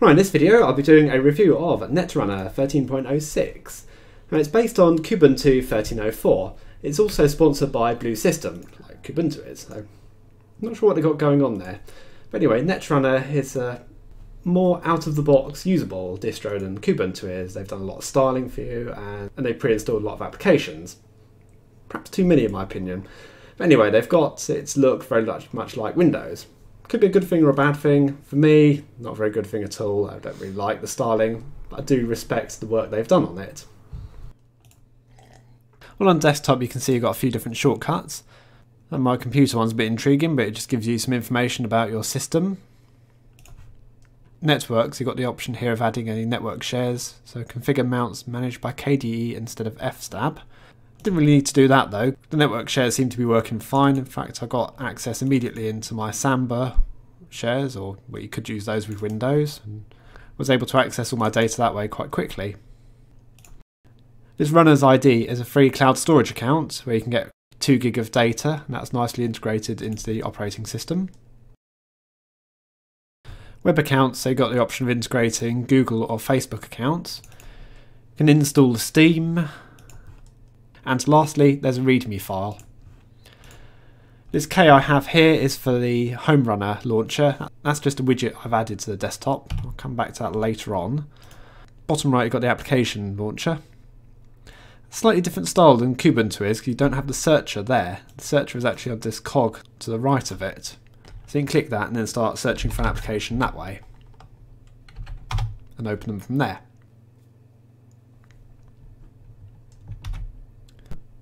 Right, in this video I'll be doing a review of Netrunner 13.06. Now it's based on Kubuntu 13.04. It's also sponsored by Blue System, like Kubuntu is, so I'm not sure what they've got going on there. But anyway, Netrunner is a more out-of-the-box usable distro than Kubuntu is. They've done a lot of styling for you and, and they've pre-installed a lot of applications. Perhaps too many in my opinion. But anyway, they've got its look very much, much like Windows could be a good thing or a bad thing. For me, not a very good thing at all. I don't really like the styling, but I do respect the work they've done on it. Well, on desktop, you can see you've got a few different shortcuts. And my computer one's a bit intriguing, but it just gives you some information about your system. Networks, you've got the option here of adding any network shares. So configure mounts managed by KDE instead of FSTAB. Didn't really need to do that though. The network shares seem to be working fine. In fact, I got access immediately into my Samba shares, or well, you could use those with Windows, and was able to access all my data that way quite quickly. This Runners-ID is a free cloud storage account where you can get 2 gig of data, and that's nicely integrated into the operating system. Web accounts, you got the option of integrating Google or Facebook accounts. You can install Steam, and lastly, there's a README file. This K I have here is for the Home Runner launcher. That's just a widget I've added to the desktop. I'll come back to that later on. Bottom right, you've got the application launcher. Slightly different style than Kubuntu is because you don't have the searcher there. The searcher is actually on this cog to the right of it. So you can click that and then start searching for an application that way. And open them from there.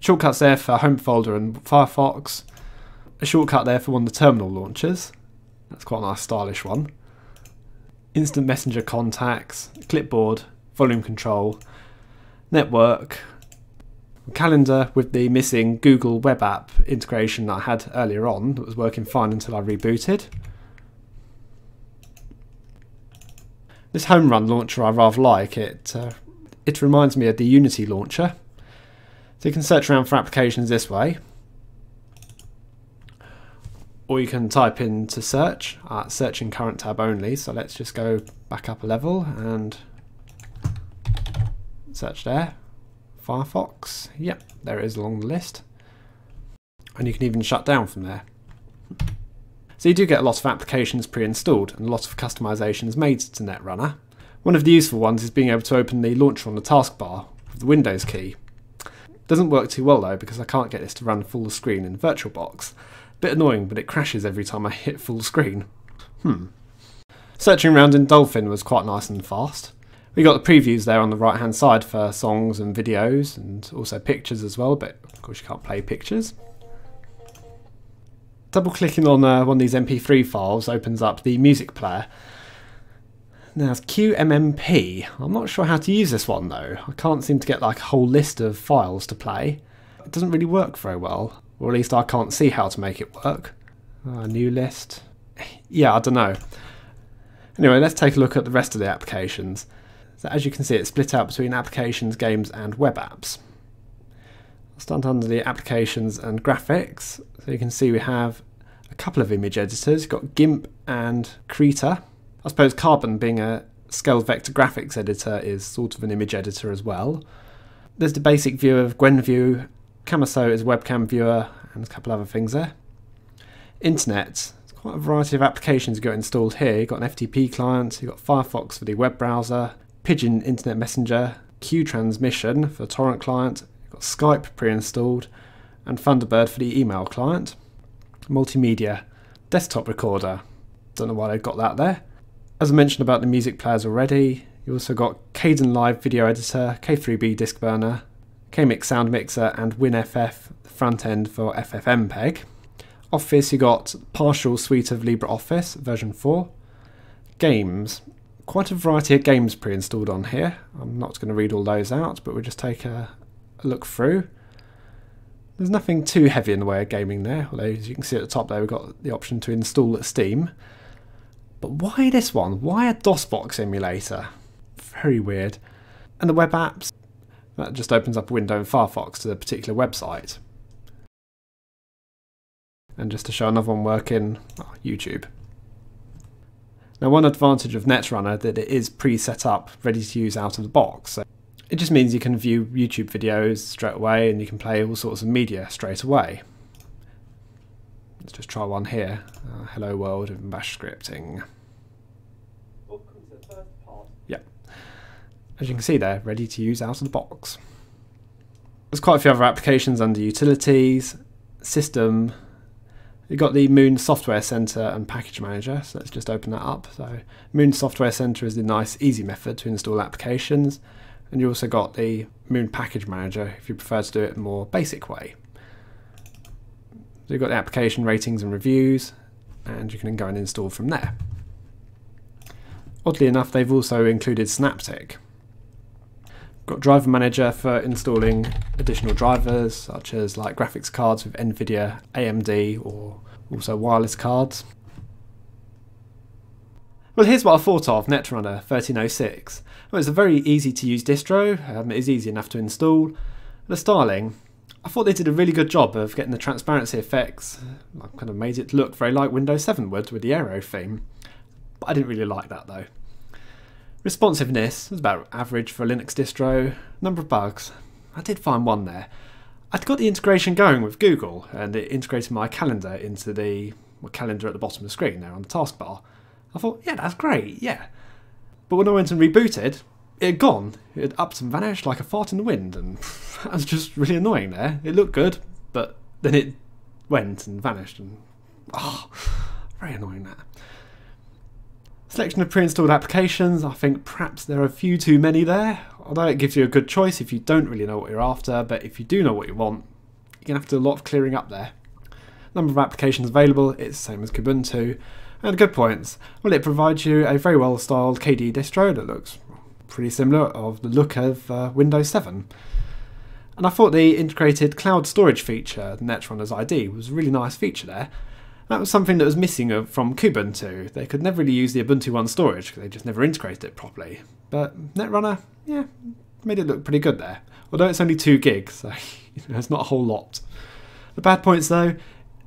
Shortcuts there for Home Folder and Firefox. A shortcut there for one of the terminal launchers. That's quite a nice stylish one. Instant Messenger contacts, clipboard, volume control, network, calendar with the missing Google Web App integration that I had earlier on that was working fine until I rebooted. This Homerun launcher I rather like. It uh, it reminds me of the Unity launcher. So you can search around for applications this way. Or you can type in to search, uh, search in current tab only. So let's just go back up a level and search there. Firefox, yep, there it is along the list. And you can even shut down from there. So you do get a lot of applications pre-installed and a lot of customizations made to Netrunner. One of the useful ones is being able to open the launcher on the taskbar with the Windows key. Doesn't work too well though because I can't get this to run full screen in VirtualBox. Bit annoying, but it crashes every time I hit full screen. Hmm. Searching around in Dolphin was quite nice and fast. We got the previews there on the right hand side for songs and videos and also pictures as well, but of course you can't play pictures. Double clicking on uh, one of these MP3 files opens up the music player now it's QMMP. I'm not sure how to use this one though. I can't seem to get like a whole list of files to play. It doesn't really work very well, or at least I can't see how to make it work. Uh, new list. Yeah, I don't know. Anyway, let's take a look at the rest of the applications. So as you can see, it's split out between applications, games, and web apps. I'll start under the applications and graphics. So you can see we have a couple of image editors. You've got GIMP and Krita. I suppose Karbon, being a scaled vector graphics editor, is sort of an image editor as well. There's the basic view of Gwenview, Kamoso is webcam viewer, and a couple other things there. Internet, quite a variety of applications you've got installed here. You've got an FTP client, you've got Firefox for the web browser, Pidgin Internet Messenger, Q Transmission for the torrent client, you've got Skype pre-installed, and Thunderbird for the email client. Multimedia, desktop recorder. Don't know why they've got that there. As I mentioned about the music players already, you also got Kdenlive video editor, K3B disk burner, KMix sound mixer, and WinFF the front end for FFmpeg. Office, you got partial suite of LibreOffice version 4. Games, quite a variety of games pre-installed on here. I'm not going to read all those out, but we'll just take a, a look through. There's nothing too heavy in the way of gaming there, although as you can see at the top there we've got the option to install Steam. But why this one? Why a DOSBox emulator? Very weird. And the web apps? That just opens up a window in Firefox to the particular website. And just to show another one working, oh, YouTube. Now, one advantage of Netrunner that it is pre-set up, ready to use out of the box. So it just means you can view YouTube videos straight away and you can play all sorts of media straight away. Let's just try one here. Uh, Hello World of Bash scripting. Yep. As you can see there, ready to use out of the box. There's quite a few other applications under Utilities, System, You've got the Muon Software Center and Package Manager, so let's just open that up. So Muon Software Center is the nice, easy method to install applications, and you also got the Muon Package Manager if you prefer to do it in a more basic way. So you've got the application ratings and reviews, and you can go and install from there. Oddly enough, they've also included Synaptic. Got Driver Manager for installing additional drivers, such as like graphics cards with NVIDIA, AMD, or also wireless cards. Well, here's what I thought of Netrunner 1306. Well, it's a very easy to use distro, um, it is easy enough to install. The styling, I thought they did a really good job of getting the transparency effects, uh, I kind of made it look very like Windows 7 would with the Aero theme. But I didn't really like that though. Responsiveness was about average for a Linux distro. Number of bugs, I did find one there. I'd got the integration going with Google and it integrated my calendar into the calendar at the bottom of the screen there on the taskbar. I thought, yeah, that's great, yeah. But when I went and rebooted, it had gone. It had upped and vanished like a fart in the wind, and that was just really annoying there. It looked good, but then it went and vanished, and oh, very annoying that. Selection of pre-installed applications, I think perhaps there are a few too many there, although it gives you a good choice if you don't really know what you're after, but if you do know what you want, you're going to have to do a lot of clearing up there. Number of applications available, it's the same as Kubuntu, and good points, well it provides you a very well styled KDE distro that looks pretty similar of the look of uh, Windows 7. And I thought the integrated cloud storage feature, Netrunner's ID, was a really nice feature there, that was something that was missing from Kubuntu. They could never really use the Ubuntu One storage because they just never integrated it properly. But Netrunner, yeah, made it look pretty good there. Although it's only 2 gigs, so it's not a whole lot. The bad points though,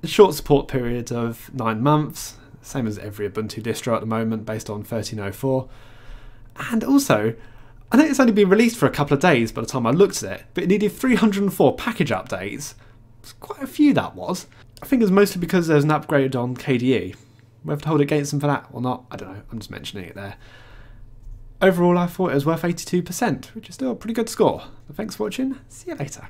the short support period of 9 months, same as every Ubuntu distro at the moment based on 1304. And also, I think it's only been released for a couple of days by the time I looked at it, but it needed 304 package updates. It's quite a few that was. I think it's mostly because there's an upgrade on KDE. Whether to hold it against them for that or not, I don't know. I'm just mentioning it there. Overall, I thought it was worth 82%, which is still a pretty good score. thanks for watching. See you later.